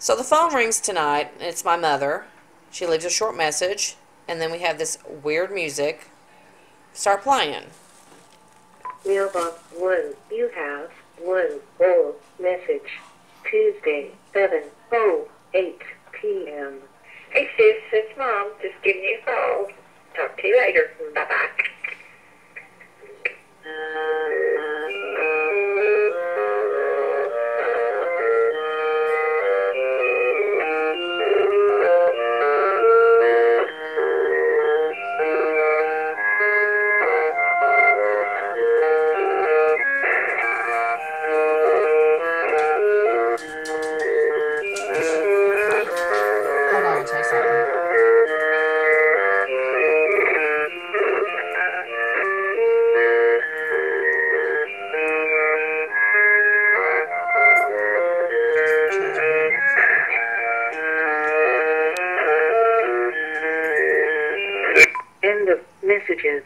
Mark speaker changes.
Speaker 1: So the phone rings tonight. It's my mother. She leaves a short message, and then we have this weird music start playing.
Speaker 2: Mailbox 1, you have 1 old message. Tuesday, seven oh eight p.m.
Speaker 3: Hey, sis, it's Mom. Just giving you a call.
Speaker 2: messages.